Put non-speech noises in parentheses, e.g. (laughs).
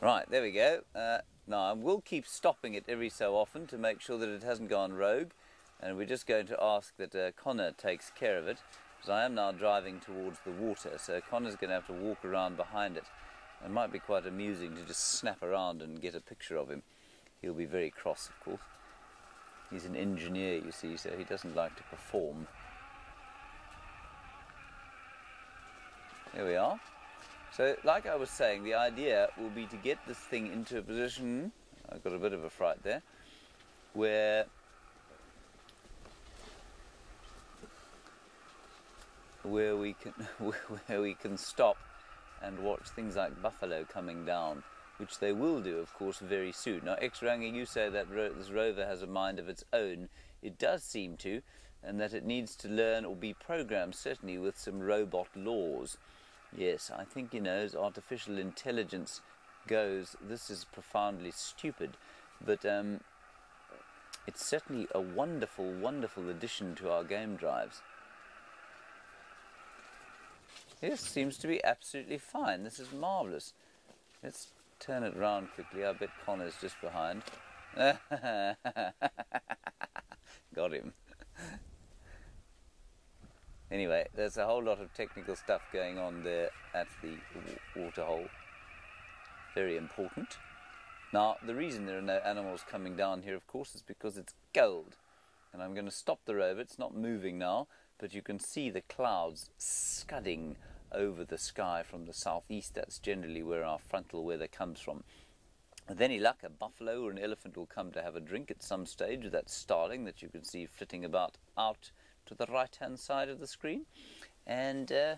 Right, there we go. Uh, now I will keep stopping it every so often to make sure that it hasn't gone rogue. And we're just going to ask that uh, Connor takes care of it. Because I am now driving towards the water, so Connor's going to have to walk around behind it. It might be quite amusing to just snap around and get a picture of him. He'll be very cross, of course. He's an engineer, you see, so he doesn't like to perform. There we are. So, like I was saying, the idea will be to get this thing into a position, I've got a bit of a fright there, where where we can (laughs) where we can stop and watch things like buffalo coming down, which they will do, of course, very soon. Now, X-Rangi, you say that this rover has a mind of its own. It does seem to, and that it needs to learn or be programmed, certainly with some robot laws. Yes, I think, you know, as artificial intelligence goes, this is profoundly stupid, but um, it's certainly a wonderful, wonderful addition to our game drives. This seems to be absolutely fine. This is marvellous. Let's turn it round quickly. I bet Connor's just behind. (laughs) Got him. Anyway, there's a whole lot of technical stuff going on there at the waterhole. Very important. Now, the reason there are no animals coming down here, of course, is because it's gold. And I'm going to stop the rover. It's not moving now, but you can see the clouds scudding over the sky from the southeast. That's generally where our frontal weather comes from. With any luck, a buffalo or an elephant will come to have a drink at some stage. That starling that you can see flitting about out to the right hand side of the screen. And uh,